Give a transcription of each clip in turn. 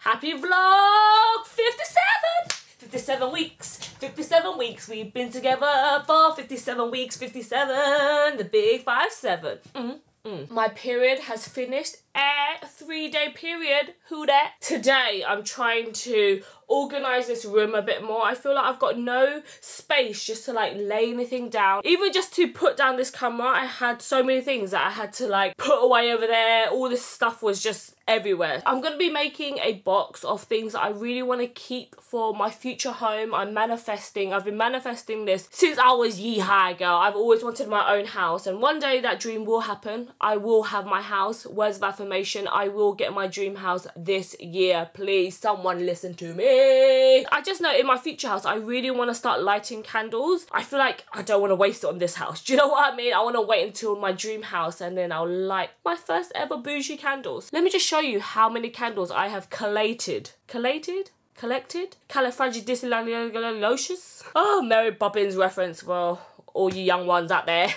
Happy vlog 57! 57 weeks, 57 weeks. We've been together for 57 weeks, 57, the big 5 7. Mm, mm. My period has finished. A three day period. Who that? Today, I'm trying to organize this room a bit more. I feel like I've got no space just to like lay anything down. Even just to put down this camera, I had so many things that I had to like put away over there. All this stuff was just everywhere. I'm going to be making a box of things that I really want to keep for my future home. I'm manifesting. I've been manifesting this since I was yee high girl. I've always wanted my own house and one day that dream will happen. I will have my house. Words of affirmation. I will get my dream house this year. Please, someone listen to me. I just know in my future house, I really want to start lighting candles. I feel like I don't want to waste it on this house. Do you know what I mean? I want to wait until my dream house and then I'll light my first ever bougie candles. Let me just show you how many candles I have collated. Collated? Collected? Califragilisticexpialidocious? Oh, Mary Poppins reference for all you young ones out there.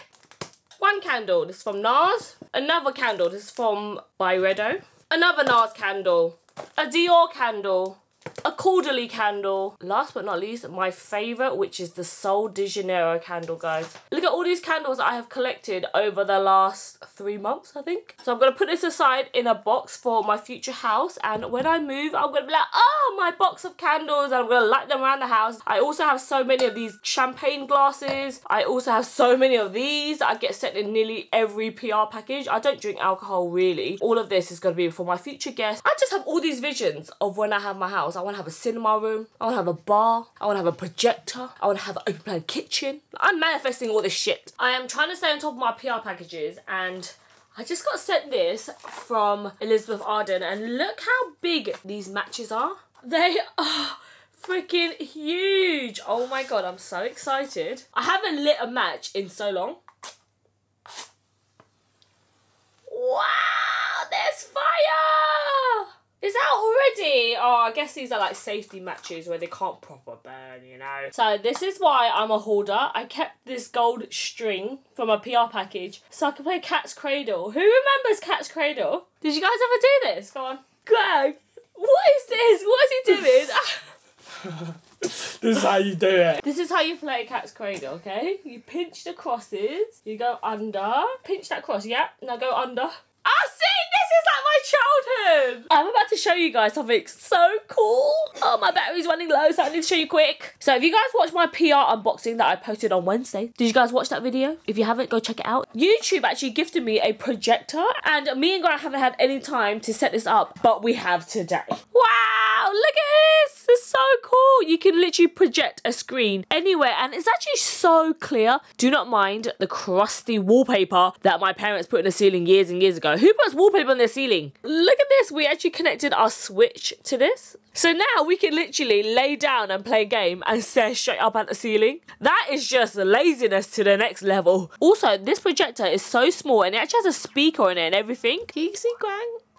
One candle, this is from NARS. Another candle, this is from Byredo. Another NARS candle. A Dior candle a Caudalie candle. Last but not least, my favourite, which is the Sol de Janeiro candle, guys. Look at all these candles I have collected over the last three months, I think. So I'm going to put this aside in a box for my future house. And when I move, I'm going to be like, oh, my box of candles. And I'm going to light them around the house. I also have so many of these champagne glasses. I also have so many of these. I get sent in nearly every PR package. I don't drink alcohol, really. All of this is going to be for my future guests. I just have all these visions of when I have my house. I want to have a cinema room. I want to have a bar. I want to have a projector. I want to have an open plan kitchen. I'm manifesting all this shit. I am trying to stay on top of my PR packages and I just got sent this from Elizabeth Arden and look how big these matches are. They are freaking huge. Oh my god, I'm so excited. I haven't lit a match in so long. Wow, there's fire! Is that already? Oh, I guess these are like safety matches where they can't proper burn, you know. So this is why I'm a hoarder. I kept this gold string from a PR package so I can play Cat's Cradle. Who remembers Cat's Cradle? Did you guys ever do this? Go on. Go. What is this? What is he doing? this is how you do it. This is how you play Cat's Cradle, okay? You pinch the crosses, you go under, pinch that cross, yeah? Now go under. Ah, see, this is like my childhood. I'm about to show you guys something so cool. Oh, my battery's running low, so I need to show you quick. So if you guys watched my PR unboxing that I posted on Wednesday, did you guys watch that video? If you haven't, go check it out. YouTube actually gifted me a projector, and me and Grant haven't had any time to set this up, but we have today. Wow, look at this. It's so cool. You can literally project a screen anywhere, and it's actually so clear. Do not mind the crusty wallpaper that my parents put in the ceiling years and years ago. Who puts wallpaper on their ceiling? Look at this. We actually connected our Switch to this. So now we can literally lay down and play a game and stare straight up at the ceiling. That is just laziness to the next level. Also, this projector is so small and it actually has a speaker in it and everything. Can you see?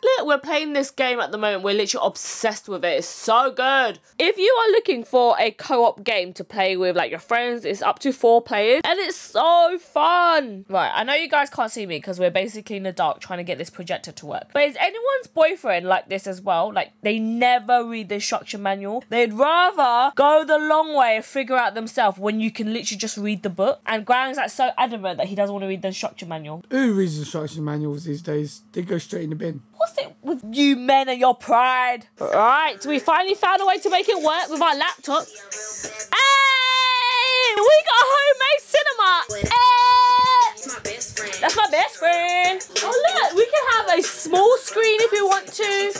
Look, we're playing this game at the moment. We're literally obsessed with it. It's so good. If you are looking for a co-op game to play with like your friends, it's up to four players and it's so fun. Right, I know you guys can't see me because we're basically in the dark trying to get this projector to work. But is anyone's boyfriend like this as well? Like they never read the instruction manual. They'd rather go the long way and figure out themselves when you can literally just read the book. And Grant's like so adamant that he doesn't want to read the instruction manual. Who reads instruction manuals these days? They go straight in the bin. What's it with you men and your pride? Right, we finally found a way to make it work with our laptop. Hey! We got homemade cinema! Hey! That's my best friend. Oh look, we can have a small screen if you want to.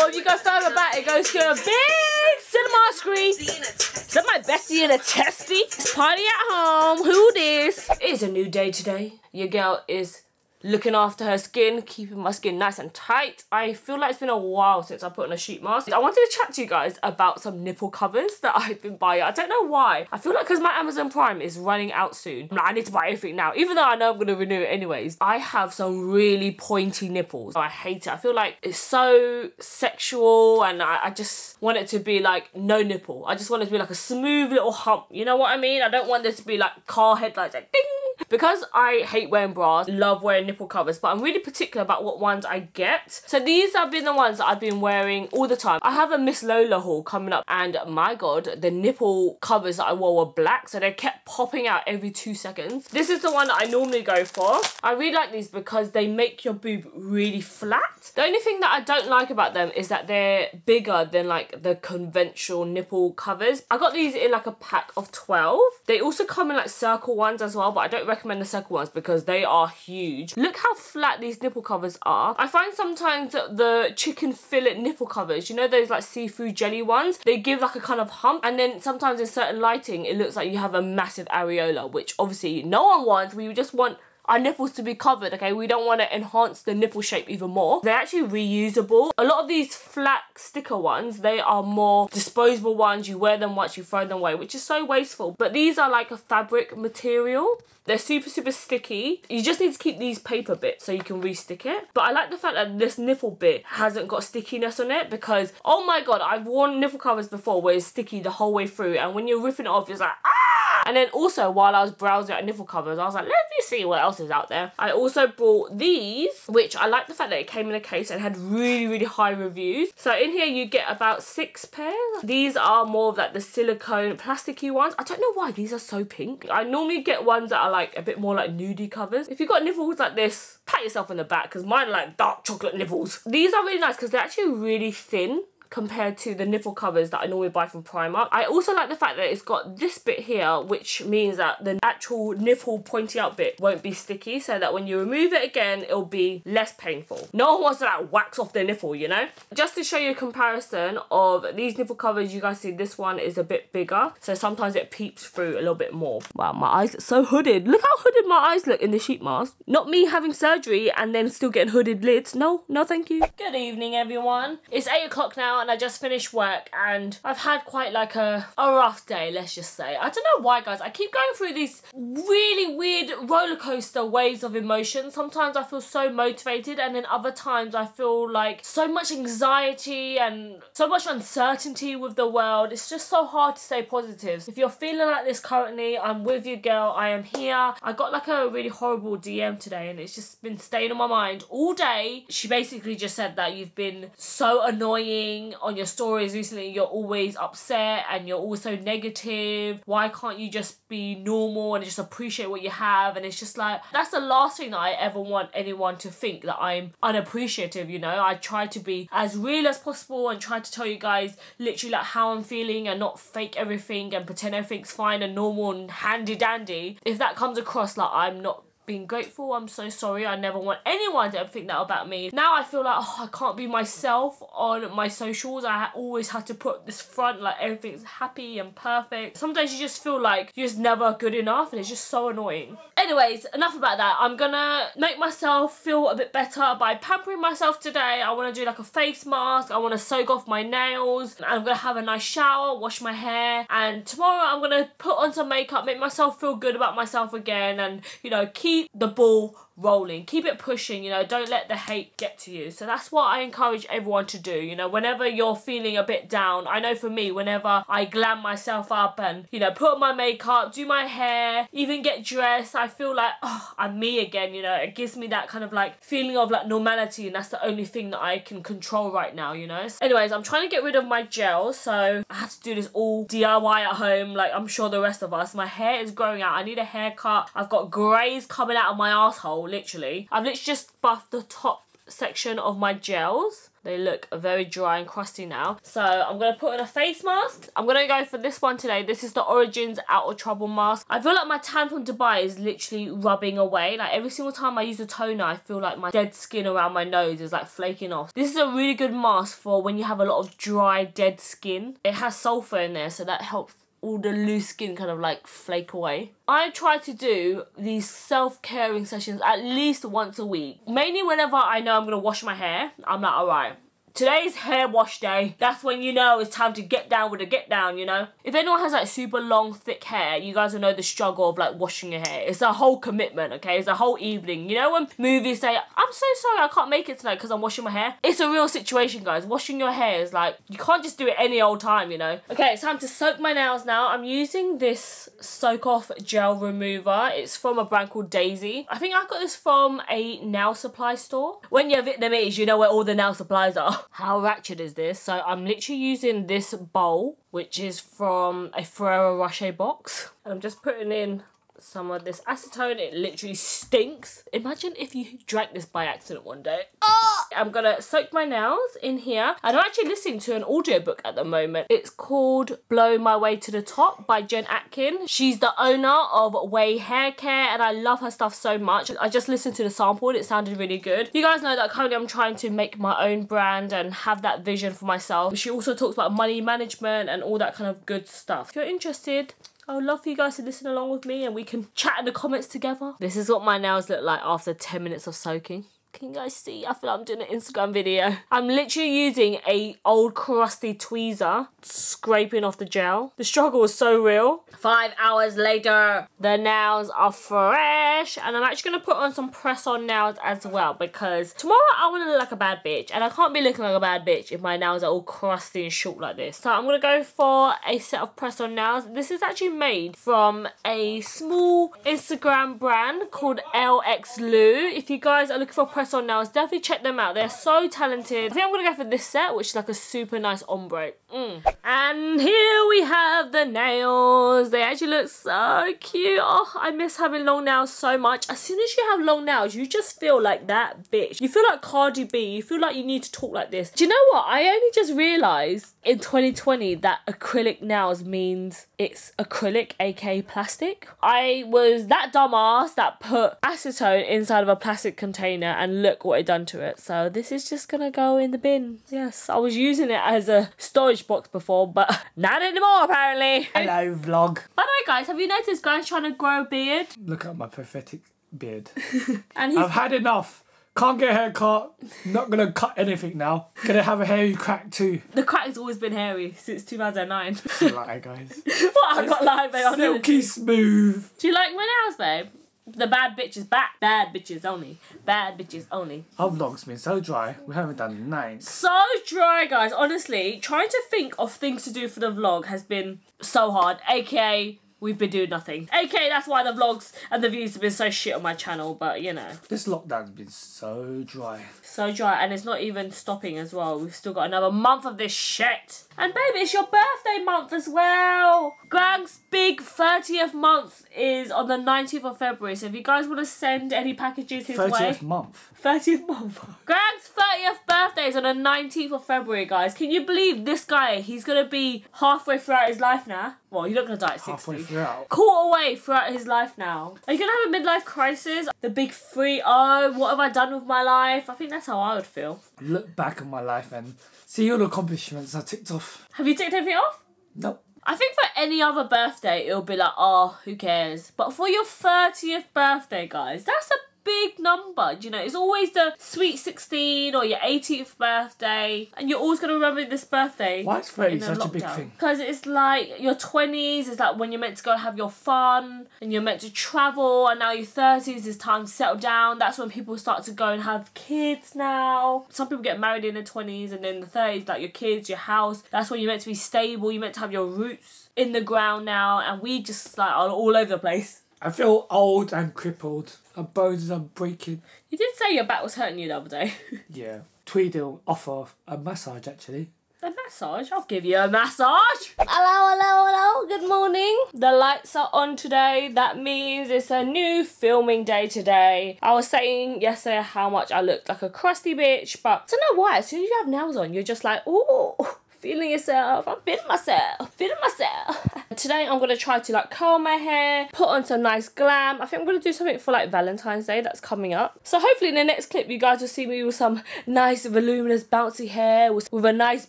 Or if you go further back, it goes to a big cinema screen. Is that my bestie in a testy? Party at home. Who this? It is a new day today. Your girl is looking after her skin, keeping my skin nice and tight. I feel like it's been a while since I put on a sheet mask. I wanted to chat to you guys about some nipple covers that I've been buying. I don't know why. I feel like because my Amazon Prime is running out soon, like, I need to buy everything now, even though I know I'm going to renew it anyways. I have some really pointy nipples. I hate it. I feel like it's so sexual and I, I just want it to be like no nipple. I just want it to be like a smooth little hump. You know what I mean? I don't want this to be like car headlights like ding Because I hate wearing bras, love wearing nipple covers, but I'm really particular about what ones I get. So these have been the ones that I've been wearing all the time. I have a Miss Lola haul coming up and my god, the nipple covers that I wore were black, so they kept popping out every two seconds. This is the one that I normally go for. I really like these because they make your boob really flat. The only thing that I don't like about them is that they're bigger than like the conventional nipple covers. I got these in like a pack of 12. They also come in like circle ones as well, but I don't recommend the second ones because they are huge. Look how flat these nipple covers are. I find sometimes the chicken fillet nipple covers, you know those like seafood jelly ones, they give like a kind of hump and then sometimes in certain lighting it looks like you have a massive areola, which obviously no one wants. We just want our nipples to be covered, okay? We don't want to enhance the nipple shape even more. They're actually reusable. A lot of these flat sticker ones, they are more disposable ones. You wear them once, you throw them away, which is so wasteful. But these are like a fabric material. They're super, super sticky. You just need to keep these paper bits so you can re-stick it. But I like the fact that this nipple bit hasn't got stickiness on it because, oh my god, I've worn nipple covers before where it's sticky the whole way through and when you're ripping it off, it's like, ah! And then also while I was browsing at nipple covers, I was like, let me see what else is out there. I also bought these, which I like the fact that it came in a case and had really, really high reviews. So in here you get about six pairs. These are more of like the silicone plasticky ones. I don't know why these are so pink. I normally get ones that are like a bit more like nudie covers. If you've got nipples like this, pat yourself in the back because mine are like dark chocolate nipples. These are really nice because they're actually really thin compared to the nipple covers that I normally buy from Primark. I also like the fact that it's got this bit here, which means that the actual nipple pointy out bit won't be sticky, so that when you remove it again, it'll be less painful. No one wants to like wax off their nipple, you know? Just to show you a comparison of these nipple covers, you guys see this one is a bit bigger, so sometimes it peeps through a little bit more. Wow, my eyes look so hooded. Look how hooded my eyes look in the sheet mask. Not me having surgery and then still getting hooded lids. No, no thank you. Good evening, everyone. It's 8 o'clock now and I just finished work and I've had quite like a, a rough day, let's just say. I don't know why, guys. I keep going through these really weird roller coaster waves of emotion. Sometimes I feel so motivated and then other times I feel like so much anxiety and so much uncertainty with the world. It's just so hard to stay positive. If you're feeling like this currently, I'm with you, girl. I am here. I got like a really horrible DM today and it's just been staying on my mind all day. She basically just said that you've been so annoying on your stories recently you're always upset and you're also negative. Why can't you just be normal and just appreciate what you have? And it's just like, that's the last thing that I ever want anyone to think that I'm unappreciative, you know? I try to be as real as possible and try to tell you guys literally like how I'm feeling and not fake everything and pretend everything's fine and normal and handy dandy. If that comes across like I'm not being grateful. I'm so sorry. I never want anyone to ever think that about me. Now I feel like oh, I can't be myself on my socials. I always have to put this front like everything's happy and perfect. Sometimes you just feel like you're just never good enough and it's just so annoying. Anyways, enough about that. I'm gonna make myself feel a bit better by pampering myself today. I want to do like a face mask. I want to soak off my nails. I'm gonna have a nice shower, wash my hair and tomorrow I'm gonna put on some makeup, make myself feel good about myself again and you know keep the ball rolling. Keep it pushing you know don't let the hate get to you. So that's what i encourage everyone to do you know whenever you're feeling a bit down. I know for me whenever i glam myself up and you know put on my makeup do my hair even get dressed i feel like oh i'm me again you know. It gives me that kind of like feeling of like normality and that's the only thing that i can control right now you know. Anyways i'm trying to get rid of my gel so i have to do this all diy at home like i'm sure the rest of us. My hair is growing out. I need a haircut. I've got grays coming out of my asshole literally. I've literally just buffed the top section of my gels. They look very dry and crusty now. So I'm going to put on a face mask. I'm going to go for this one today. This is the Origins Out of Trouble mask. I feel like my tan from Dubai is literally rubbing away. Like every single time I use a toner, I feel like my dead skin around my nose is like flaking off. This is a really good mask for when you have a lot of dry, dead skin. It has sulfur in there, so that helps all the loose skin kind of like flake away. I try to do these self-caring sessions at least once a week. Mainly whenever I know I'm to wash my hair, I'm like, alright, Today's hair wash day. That's when you know it's time to get down with the get down, you know? If anyone has like super long, thick hair, you guys will know the struggle of like washing your hair. It's a whole commitment, okay? It's a whole evening. You know when movies say, I'm so sorry I can't make it tonight because I'm washing my hair? It's a real situation, guys. Washing your hair is like, you can't just do it any old time, you know? Okay, it's time to soak my nails now. I'm using this Soak Off Gel Remover. It's from a brand called Daisy. I think I got this from a nail supply store. When you're Vietnamese, you know where all the nail supplies are. How ratchet is this? So I'm literally using this bowl, which is from a Ferrero Rocher box. And I'm just putting in some of this acetone. It literally stinks. Imagine if you drank this by accident one day. Oh! I'm gonna soak my nails in here. And I'm actually listening to an audiobook at the moment. It's called Blow My Way to the Top by Jen Atkin. She's the owner of Ouai Hair Care and I love her stuff so much. I just listened to the sample and it sounded really good. You guys know that currently I'm trying to make my own brand and have that vision for myself. She also talks about money management and all that kind of good stuff. If you're interested, I would love for you guys to listen along with me and we can chat in the comments together. This is what my nails look like after 10 minutes of soaking. Can you guys see? I feel like I'm doing an Instagram video. I'm literally using a old crusty tweezer, scraping off the gel. The struggle was so real. Five hours later, the nails are fresh. And I'm actually going to put on some press-on nails as well because tomorrow I want to look like a bad bitch. And I can't be looking like a bad bitch if my nails are all crusty and short like this. So I'm going to go for a set of press-on nails. This is actually made from a small Instagram brand called LX Lou. If you guys are looking for press press on nails. Definitely check them out. They're so talented. I think I'm to go for this set, which is like a super nice ombre. Mm. And here we have the nails. They actually look so cute. Oh, I miss having long nails so much. As soon as you have long nails, you just feel like that bitch. You feel like Cardi B. You feel like you need to talk like this. Do you know what? I only just realised in 2020 that acrylic nails means it's acrylic, aka plastic. I was that dumbass that put acetone inside of a plastic container and and look what I done to it. So this is just gonna go in the bin. Yes, I was using it as a storage box before, but not anymore apparently. Hello, vlog. By the way, guys, have you noticed guys trying to grow a beard? Look at my prophetic beard. and I've had enough. Can't get a haircut. Not gonna cut anything now. Gonna have a hairy crack too. The crack has always been hairy since 2009. Lie, guys. what? I've got lie, babe. Silky smooth. Do you like my nails, babe? The bad bitches back. Bad bitches only. Bad bitches only. Our vlog's been so dry. We haven't done nine. So dry, guys. Honestly, trying to think of things to do for the vlog has been so hard. AKA, we've been doing nothing. AKA, that's why the vlogs and the views have been so shit on my channel. But, you know. This lockdown's been so dry. So dry. And it's not even stopping as well. We've still got another month of this shit. And baby, it's your birthday month as well. Grant's big 30th month is on the 19th of February. So if you guys want to send any packages his 30th way. 30th month. 30th month. Grant's 30th birthday is on the 19th of February, guys. Can you believe this guy, he's going to be halfway throughout his life now? Well, you're not going to die at 60. Quarter away throughout his life now. Are you to have a midlife crisis? The big three, oh, what have I done with my life? I think that's how I would feel. Look back on my life and see all the accomplishments I ticked off. Have you ticked everything off? Nope. I think for any other birthday, it'll be like, oh, who cares? But for your 30th birthday, guys, that's a big number. You know, it's always the sweet 16 or your 18th birthday, and you're always going to remember this birthday. Why is 30 such a big thing? Because it's like your 20s is like when you're meant to go have your fun and you're meant to travel, and now your 30s is time to settle down. That's when people start to go and have kids now. Some people get married in their 20s, and then the 30s, like your kids, your house. That's when you're meant to be stable, you're meant to have your roots in the ground now, and we just like are all over the place. I feel old and crippled. My bones are breaking. You did say your back was hurting you the other day. yeah. Tweedle offer a massage actually. A massage? I'll give you a massage. Hello, hello, hello. Good morning. The lights are on today. That means it's a new filming day today. I was saying yesterday how much I looked like a crusty bitch, but I don't know why. As soon as you have nails on, you're just like, oh, feeling yourself. I'm feeling myself, feeling myself. Today I'm to try to like curl my hair, put on some nice glam. I think I'm to do something for like Valentine's Day that's coming up. So hopefully in the next clip you guys will see me with some nice voluminous bouncy hair with, with a nice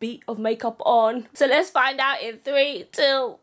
beat of makeup on. So let's find out in three, two,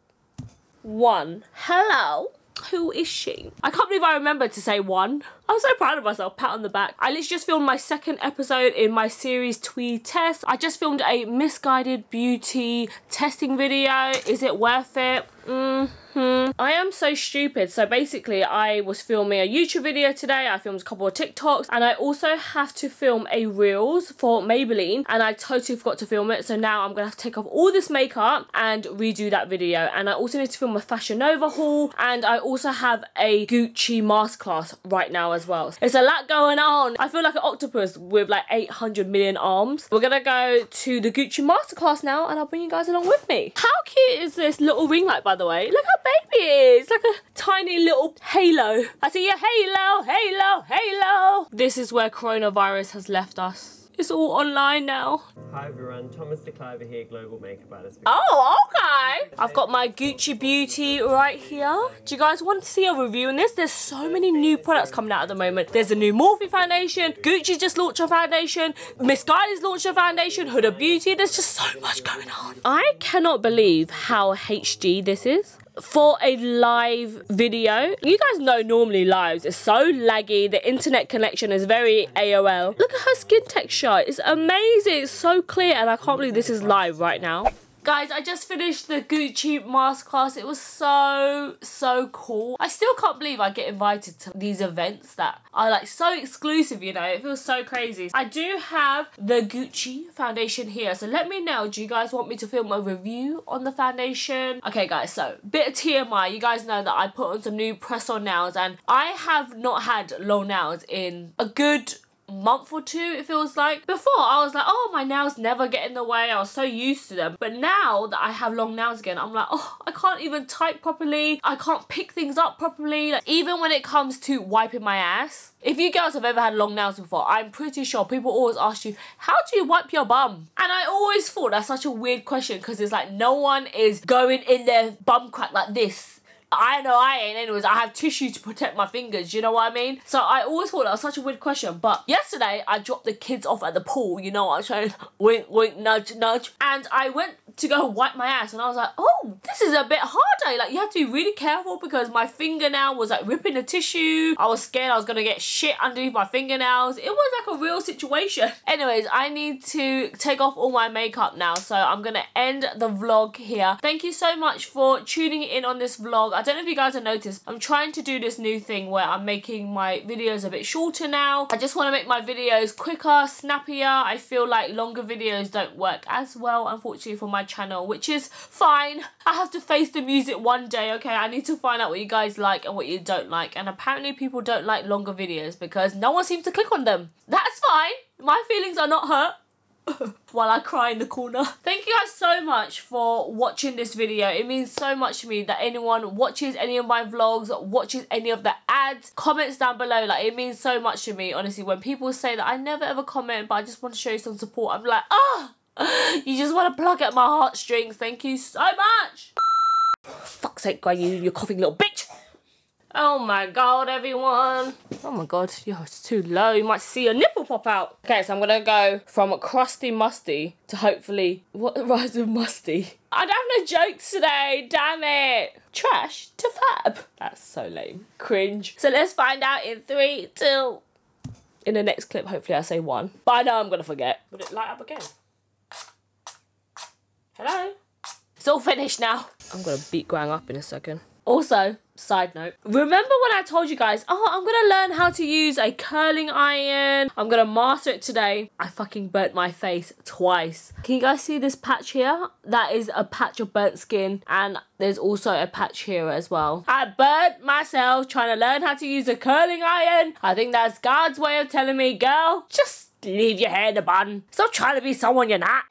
one. Hello. Who is she? I can't believe I remembered to say one. I'm so proud of myself. Pat on the back. I literally just filmed my second episode in my series Tweed Test. I just filmed a Missguided beauty testing video. Is it worth it? Mm hmm I am so stupid. So basically, I was filming a YouTube video today. I filmed a couple of TikToks. And I also have to film a Reels for Maybelline. And I totally forgot to film it. So now I'm going to have to take off all this makeup and redo that video. And I also need to film a Fashion Nova haul. And I also have a Gucci masterclass right now as well. There's a lot going on. I feel like an octopus with like 800 million arms. We're to go to the Gucci masterclass now. And I'll bring you guys along with me. How cute is this little ring light, by the way? Look how baby it is. Like a tiny little halo. I see a halo, halo, halo. This is where coronavirus has left us. It's all online now. Hi everyone, Thomas de Kluyver here, Global Makeup Artist. Oh, okay. I've got my Gucci Beauty right here. Do you guys want to see a review on this? There's so many new products coming out at the moment. There's a new Morphe foundation. Gucci just launched a foundation. Missguided's launched a foundation. Huda Beauty. There's just so much going on. I cannot believe how HD this is for a live video. You guys know normally lives is so laggy. The internet connection is very AOL. Look at her skin texture. It's amazing. It's so clear and I can't believe this is live right now. Guys, I just finished the Gucci masterclass. It was so, so cool. I still can't believe I get invited to these events that are like so exclusive, you know. It feels so crazy. I do have the Gucci foundation here. So let me know, do you guys want me to film a review on the foundation? Okay, guys, so bit of TMI. You guys know that I put on some new press-on nails and I have not had long nails in a good month or two it feels like. Before i was like oh my nails never get in the way. I was so used to them. But now that i have long nails again i'm like oh i can't even type properly. I can't pick things up properly. Like even when it comes to wiping my ass. If you girls have ever had long nails before i'm pretty sure people always ask you how do you wipe your bum? And i always thought that's such a weird question because it's like no one is going in their bum crack like this I know I ain't anyways. I have tissue to protect my fingers, you know what I mean? So I always thought that was such a weird question. But yesterday I dropped the kids off at the pool, you know what I'm saying? Wink, wink, nudge, nudge. And I went to go wipe my ass and I was like, oh, this is a bit harder. Like you have to be really careful because my fingernail was like ripping the tissue. I was scared I was gonna get shit underneath my fingernails. It was like a real situation. Anyways, I need to take off all my makeup now. So I'm gonna end the vlog here. Thank you so much for tuning in on this vlog. I don't know if you guys have noticed, I'm trying to do this new thing where I'm making my videos a bit shorter now. I just want to make my videos quicker, snappier. I feel like longer videos don't work as well, unfortunately, for my channel, which is fine. I have to face the music one day, okay? I need to find out what you guys like and what you don't like. And apparently people don't like longer videos because no one seems to click on them. That's fine. My feelings are not hurt. while I cry in the corner. Thank you guys so much for watching this video. It means so much to me that anyone watches any of my vlogs, watches any of the ads, comments down below. Like, it means so much to me, honestly. When people say that I never ever comment, but I just want to show you some support, I'm like, ah! Oh, you just want to plug at my heartstrings. Thank you so much. Fuck's sake, guy, you, you coughing little bitch. Oh my god, everyone. Oh my god, yo, it's too low. You might see a nipple pop out. Okay, so I'm gonna go from crusty musty to hopefully, what the rise of musty? I don't have no jokes today, damn it. Trash to fab. That's so lame. Cringe. So let's find out in three, two, in the next clip, hopefully I say one. But I know I'm gonna forget. Would it light up again? Hello? It's all finished now. I'm gonna beat Guang up in a second. Also, side note, remember when I told you guys, oh, I'm gonna learn how to use a curling iron. I'm gonna master it today. I fucking burnt my face twice. Can you guys see this patch here? That is a patch of burnt skin and there's also a patch here as well. I burnt myself trying to learn how to use a curling iron. I think that's God's way of telling me, girl, just leave your hair in a bun. Stop trying to be someone you're not.